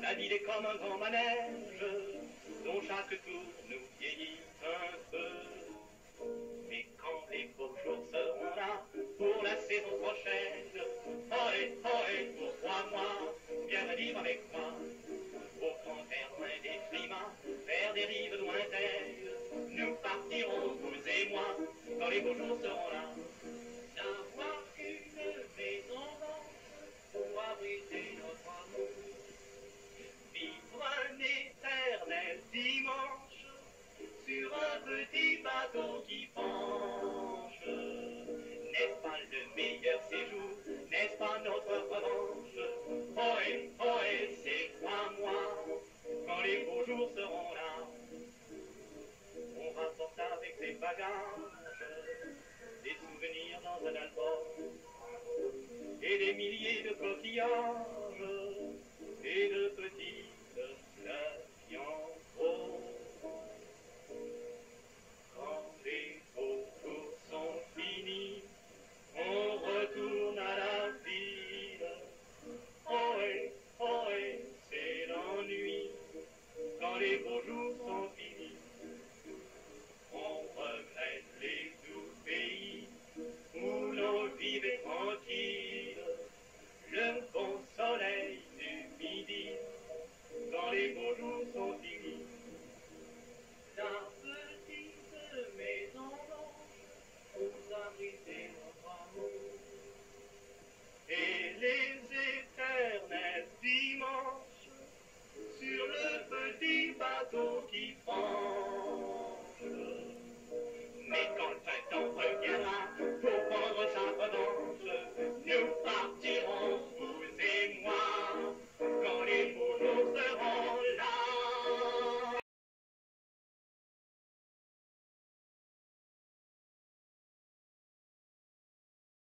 La ville est comme un grand manège dont chaque tour nous vieillit un peu. Mais quand les beaux jours seront là pour la saison prochaine, ohé, ohé, pour trois mois, viens vivre avec moi. Au frontières loin des climats, vers des rives lointaines, nous partirons, vous et moi, quand les beaux jours seront là. Sur un petit bateau qui penche. N'est-ce pas le meilleur séjour N'est-ce pas notre revanche? Ohé, ohé, c'est toi, moi, quand les beaux jours seront là. On rapporte avec ses bagages des souvenirs dans un album et des milliers de coquillages